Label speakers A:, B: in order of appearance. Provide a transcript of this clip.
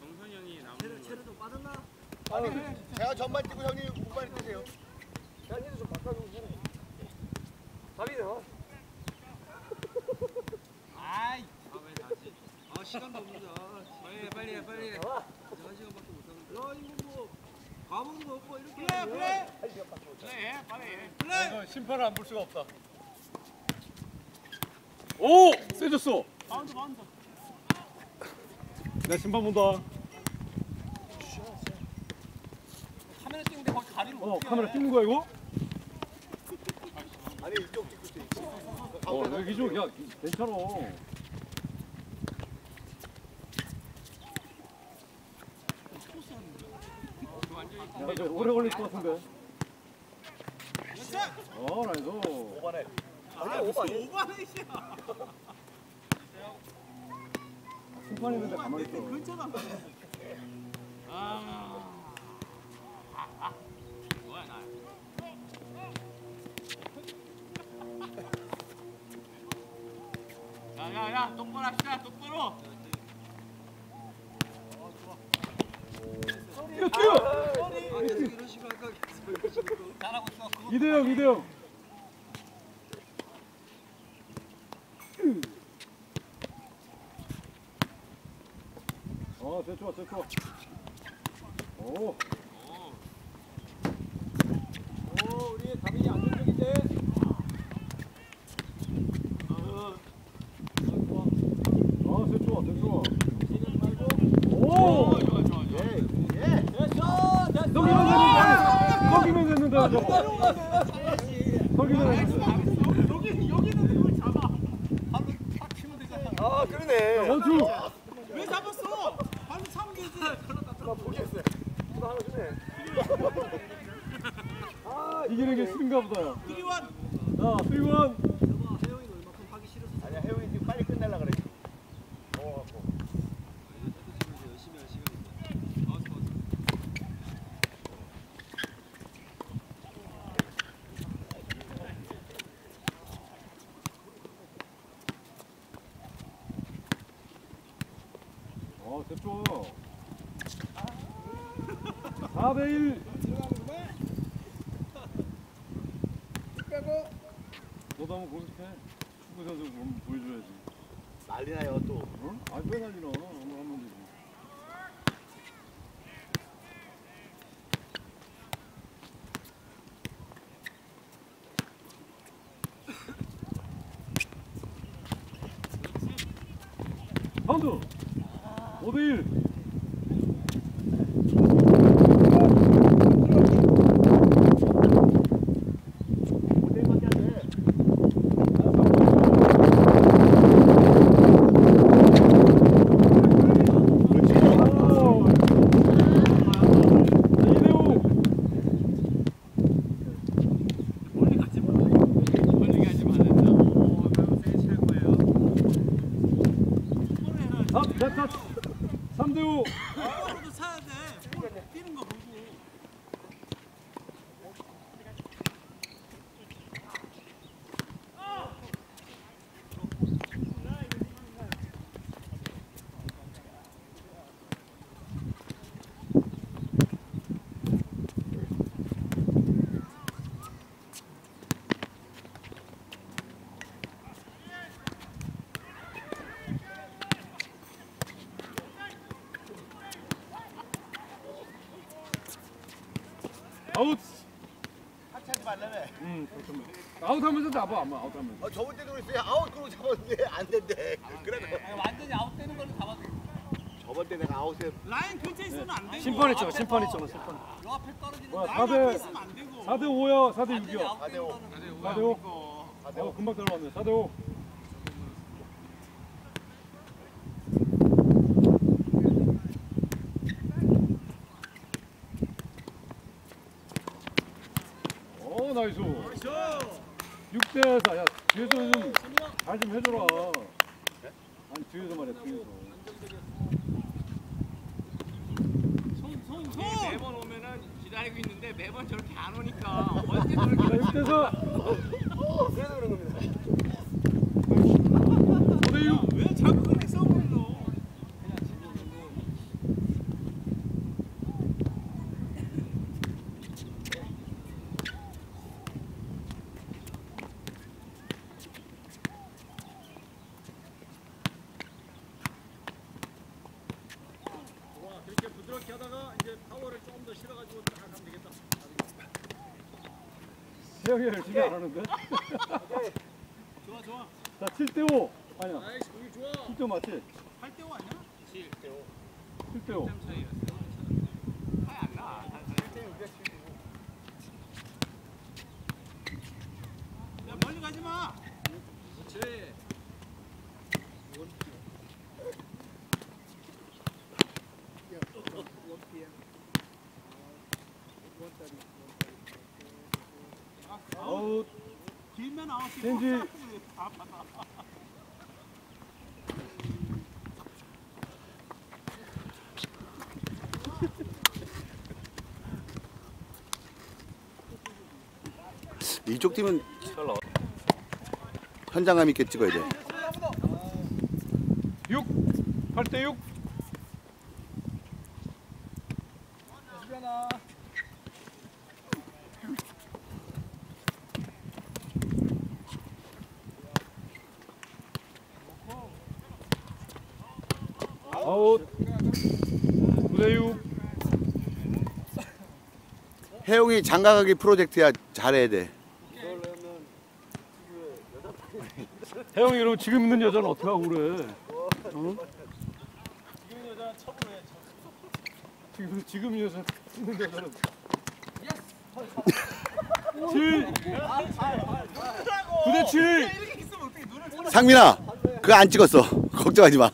A: 정선 형이 남는
B: 체력 좀 빠졌나?
C: 아니 제가 전반 뛰고 형님 후반에 뛰세요.
B: 야니도 좀 바꿔주고 그래. 어?
A: 아이 아왜 나지 아 시간도 없는데 아, 빨리 해 빨리 해 빨리 해. 한 시간밖에 못 하는데
B: 야 이거 뭐 감흥도 없고 이렇게.
A: 그래, 그래.
B: 못.
A: 빨리 해 빨리 해
C: 아, 이거 심판을 안 볼 수가 없다.
D: 오! 세졌어.
A: 바운드 바운드
D: 나 심판 본다.
A: 카메라 찍는데 거기 가리면
D: 어, 카메라 찍는 거야, 이거?
C: 아니 이쪽 찍고 있어.
D: 어, 여기 좀, 야, 괜찮아. 야, 이거 오래 걸릴 것 같은데. 어, 나이스.
C: 오반에.
B: 아니 오바 아니.
D: 심판 있는데 가만히 있어.
A: 아 뭐야 나 야야야 똑바로 합시다 똑바로!
B: 아
D: 이대영, 이대영. 어, 제 좋아, 제 좋아. 오,
B: 오 우리 답이 안정적인데.
D: 아, 제 좋아, 제 좋아.
B: 지금 말고.
D: 오!
A: 좋아 좋아 좋아
C: 예. 예.
B: 됐어 됐어.
D: 됐는데, 됐는데, 됐는데.
A: 여기 여기는 그걸 잡아 발로 탁 치면 되잖아
B: 아 그러네.
D: 원투!
A: 왜 잡았어 발로 차면 되지
B: 나 포기했어요. 주네. 아
D: 이기는 게 싫은가 보다. 야.
A: 이리원
D: 자, 수원.
B: 저거 혜영이가 얼마큼 하기 싫어서.
C: 아니야 혜영이 지금 빨리 끝내려 그래.
D: 어. 4대1. 너도 한번 공격해. 축구 선수 한번 보여줘야지.
C: 난리 나요 또.
D: 어? 아니, 왜 난리나. 한번 하면 되지. 바운드! 5대1!
C: 오대밖에 안 돼.
A: 멀리 가지 마 멀리 가지 마 진짜 오 그럼 세게 칠 거예요 똑바로 해라
D: 3대5
A: 똑바로도 차야 돼 볼 뛰는 거 보고
D: 아웃
C: 하차하지 말라네.
D: 응 잠깐만 아웃하면서 잡아 아마 아웃하면서
C: 아 저번 때도 그랬어요. 아웃 그러고 잡았는데 안 된대. 그래.
A: 아니, 완전히 아웃되는 걸로 잡아
C: 저번 때 내가 아웃에
A: 라인 근처에 있으면 안 되고
D: 심판 있잖아, 심판 있잖아, 심판.
A: 요 앞에 떨어지는
D: 뭐야,
A: 라인 앞에 있으면 안 되고
D: 4대 5야 4대 6이야
A: 완전히 아웃되는
C: 4대5.
A: 거는
D: 4대5.
A: 이거.
D: 어 금방 들어왔네 4대 5 어 nice. 6대 4 야 뒤에서 좀잘좀 해줘라. 아니 뒤에서 말이야 뒤에서.
A: 매번 오면은 기다리고 있는데 매번 저렇게 안 오니까. 언제 저렇게
D: 자 6대 4
B: 그래서 그런 겁니다.
D: 태영이 열심히 안 하는데?
A: 좋아 좋아.
D: 자, 7대5. 아니야.
A: nice 공이 좋아.
D: 7대5 맞지?
A: 8대 5 아니야? 7대 5.
D: 7대5.
A: 점 차이가. 차이 안 나. 8대 5가 7대 5. 야 멀리 가지 마. 그렇지.
D: 아웃.
A: 길면 아웃이고
D: 젠지.
C: 이쪽 팀은 현장감 있게 찍어야 돼.
D: 6. 8대 6.
B: 수비하나.
D: 아웃. 9대6.
C: 해용이 장가가기 프로젝트야 잘해야 돼.
D: 태영이 그럼 지금 있는 여자는 어떻게 하고 그래? 응? 지금 지금 여자 있는 여자는 7 9대 7
C: 상민아, 그거 안 찍었어. 걱정하지 마.